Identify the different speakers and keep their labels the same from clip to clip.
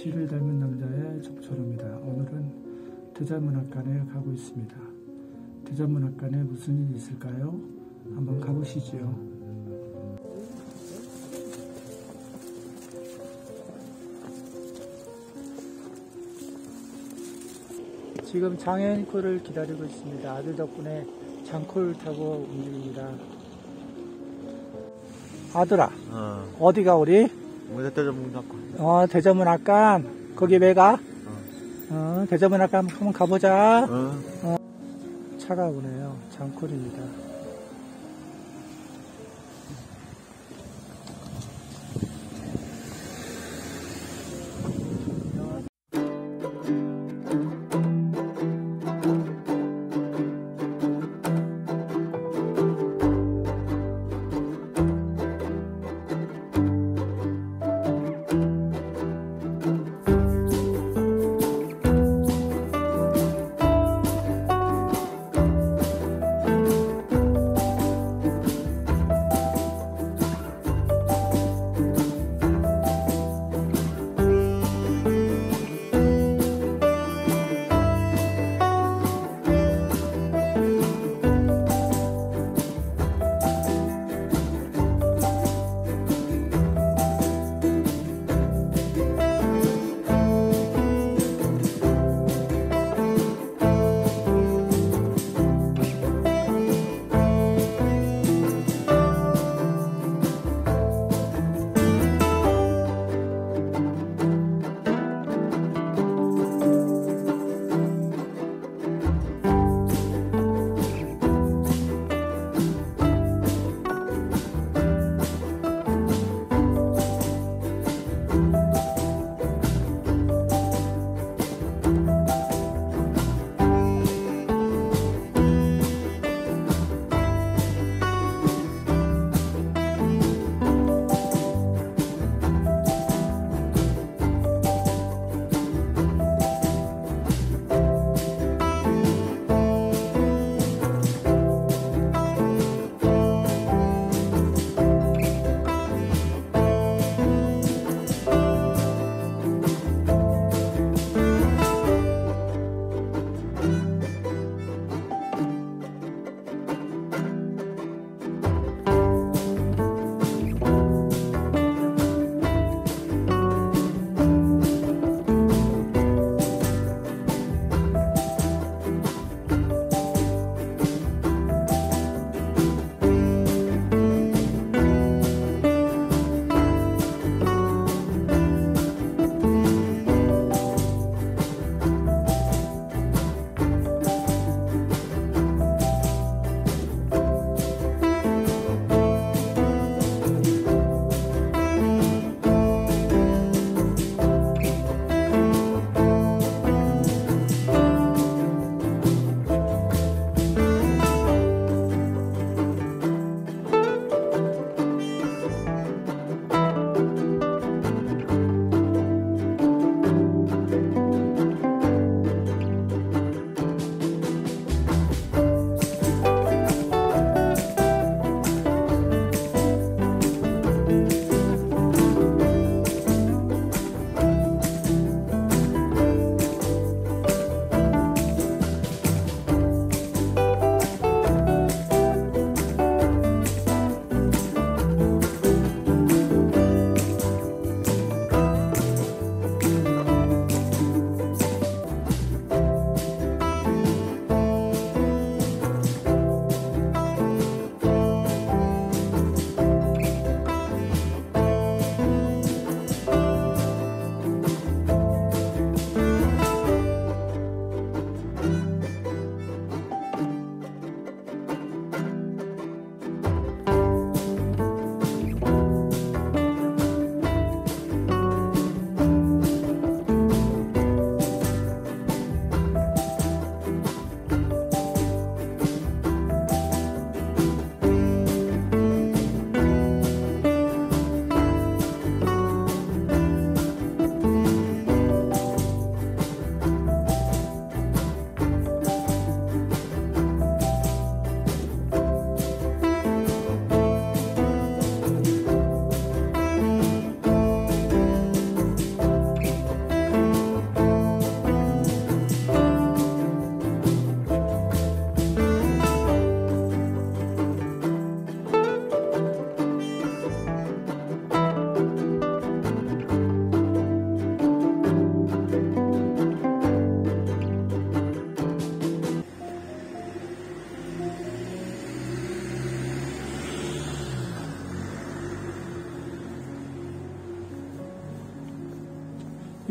Speaker 1: 시를 닮은 남자의 적초로입니다. 오늘은 대자문학관에 가고 있습니다. 대자문학관에 무슨 일이 있을까요? 한번 가보시지요. 지금 장애인콜을 기다리고 있습니다. 아들 덕분에 장콜 타고 움직입니다. 아들아,
Speaker 2: 어,
Speaker 1: 어디가 우리?
Speaker 2: 우리 대전문학관.
Speaker 1: 어, 대자문학관. 거기 왜 가?
Speaker 2: 어,
Speaker 1: 어, 대자문학관 한번 가보자.
Speaker 2: 어.
Speaker 1: 차가 오네요. 장콜입니다.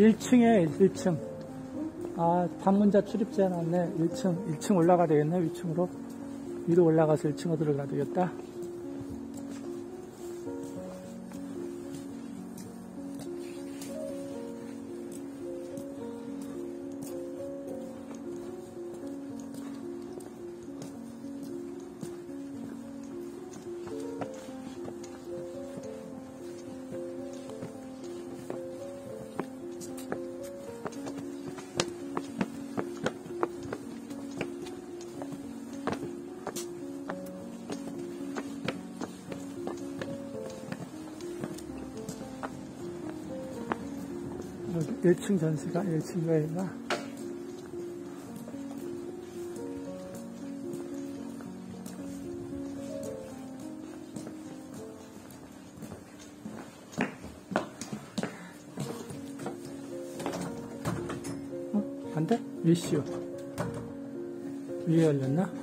Speaker 1: 1층에 1층. 아, 방문자 출입 제한 왔네. 1층, 1층 올라가야 되겠네, 위층으로. 위로 올라가서 1층으로 들어가야 되겠다. 1층 전시가 1층 여기가 어? 안 돼? 위시오 위에 열렸나?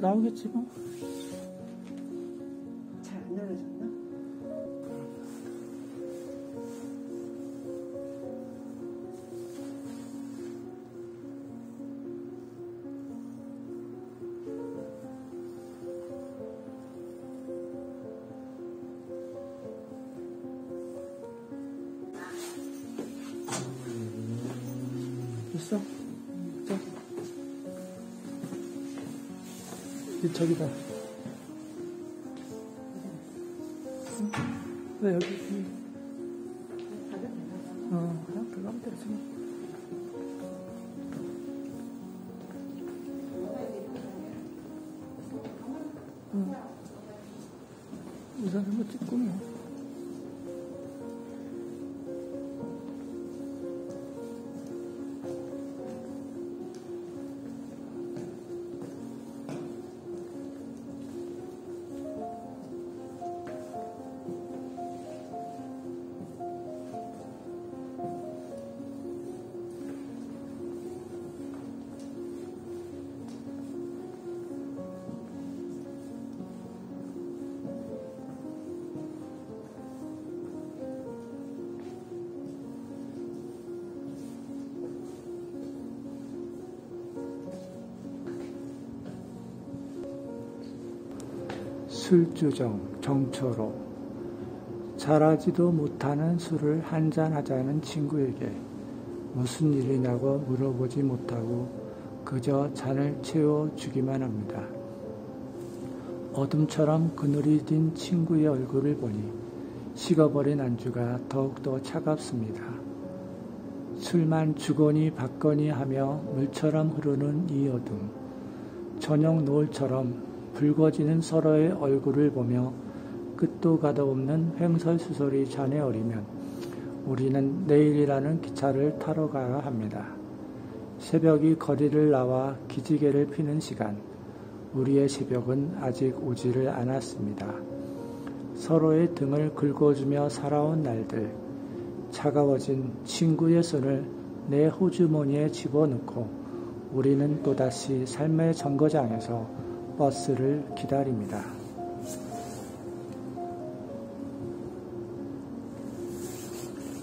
Speaker 1: 나오겠지 뭐
Speaker 3: 잘 안 열어줬나?
Speaker 1: 있어? 자. 이 저기다. 응? 왜 여기? 어, 그냥 들어가면 되지. 뭐. 응. 우선 한번 찍고 뭐. 술주정, 정초로 잘하지도 못하는 술을 한잔 하자는 친구에게 무슨 일이냐고 물어보지 못하고 그저 잔을 채워주기만 합니다. 어둠처럼 그늘이 딘 친구의 얼굴을 보니 식어버린 안주가 더욱더 차갑습니다. 술만 주거니 받거니 하며 물처럼 흐르는 이 어둠, 저녁 노을처럼 붉어지는 서로의 얼굴을 보며 끝도 가도 없는 횡설수설이 잔에 어리면 우리는 내일이라는 기차를 타러 가야 합니다. 새벽이 거리를 나와 기지개를 피는 시간, 우리의 새벽은 아직 오지를 않았습니다. 서로의 등을 긁어주며 살아온 날들, 차가워진 친구의 손을 내 호주머니에 집어넣고 우리는 또다시 삶의 정거장에서 버스를 기다립니다.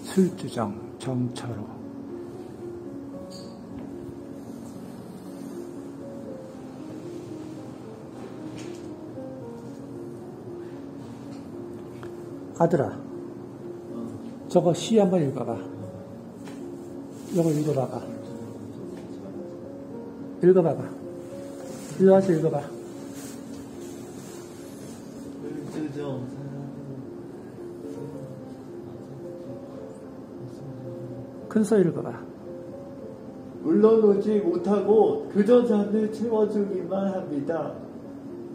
Speaker 1: 술주정 정철호 아들아 저거 시 한번 읽어봐. 이거 읽어봐봐. 읽어봐봐. 일로 와서 읽어봐
Speaker 2: 주정
Speaker 1: 큰 소리 읽어봐
Speaker 2: 물러오지 못하고 그저 잔을 채워주기만 합니다.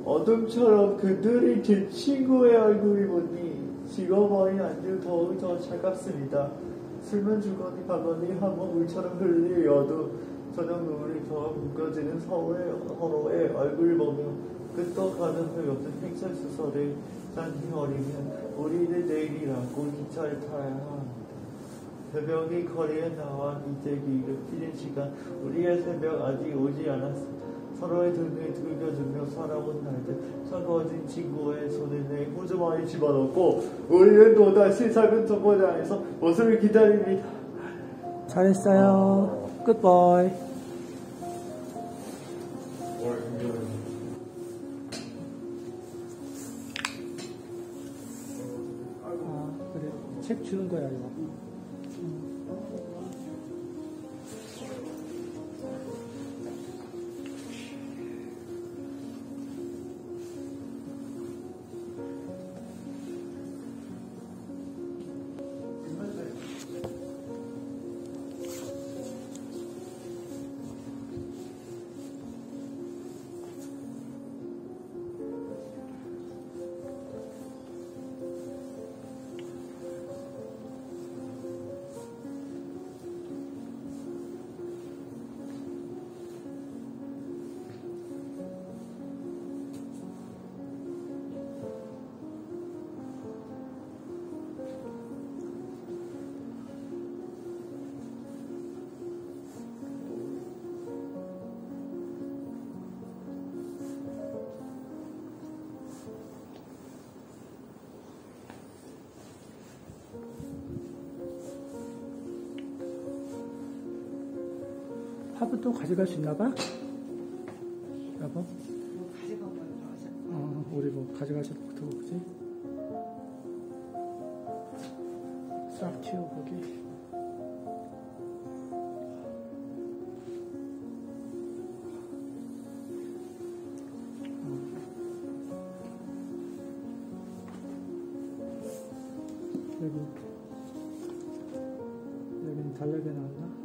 Speaker 2: 어둠처럼 그늘이 제 친구의 얼굴이 보니 식어버린 안주 더욱 더 차갑습니다. 술만 주거니 가거니 하면 물처럼 흘리여도 저녁 눈물이 더 묶여지는 서로의, 서로의 얼굴 보며 끝도 가는 소용없는 횡설수설을 짠히 어리면 우리는 내일이라고 기차를 타야 합니다. 새벽이 거리에 나와 이제 일으키는 시간 우리의 새벽 아직 오지 않았습니다. 서로의 등을 긁어주며 살아온 날들 차가워진 친구의 손을 내 호주머니 집어넣고 우리는 또다시 작은 정거장에서 모습을 기다립니다.
Speaker 1: 잘했어요. 굿보이. 책 주는 거야, 이거. 팝은 또 가져갈 수 있나 봐? 여보?
Speaker 3: 뭐걸 좋아하죠.
Speaker 1: 어, 우리 뭐수 있고, 그지? 싹 튀어보기. 여기, 여기는 달력에 나왔나?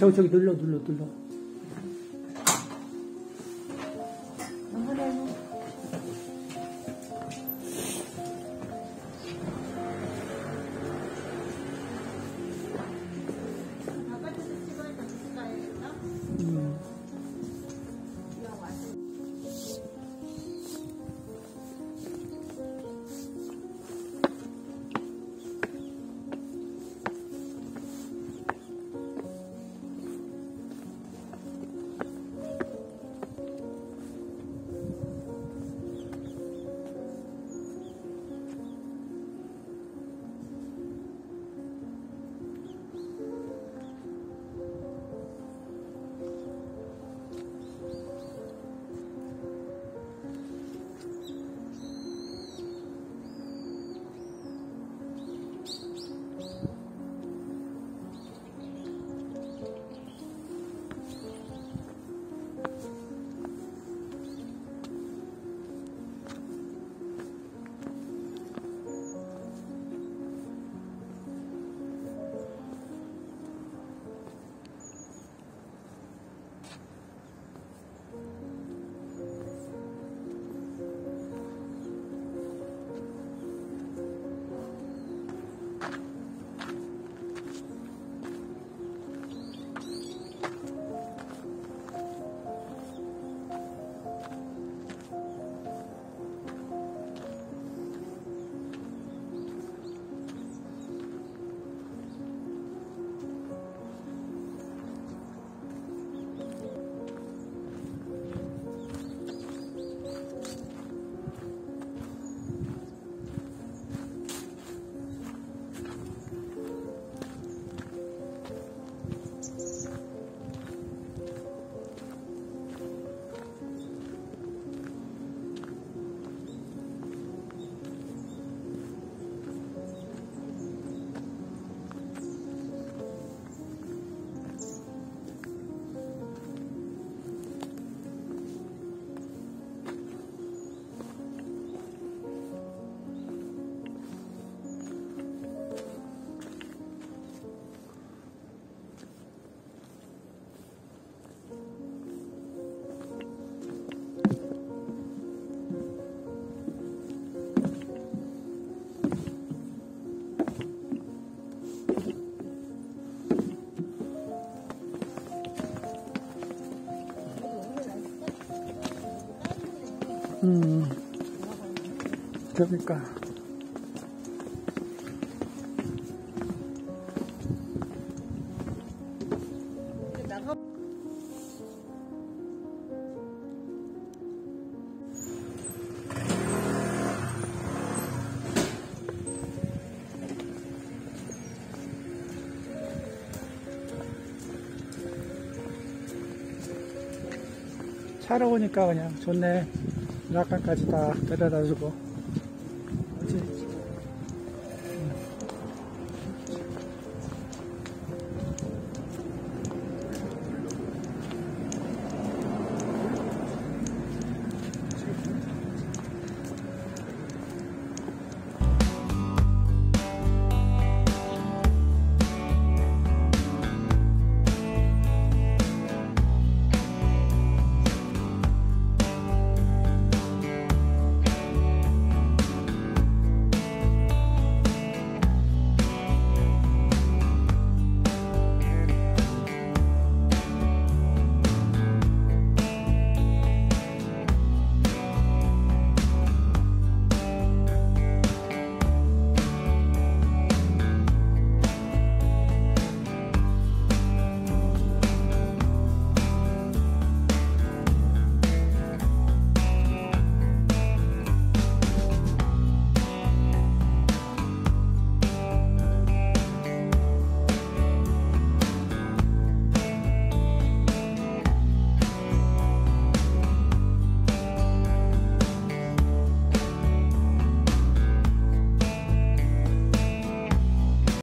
Speaker 1: 저기, 저기 눌러, 눌러, 눌러. 그러니까.
Speaker 4: 이제 나가
Speaker 1: 차로 오니까 그냥 좋네. 낙하까지 다 데려다 주고.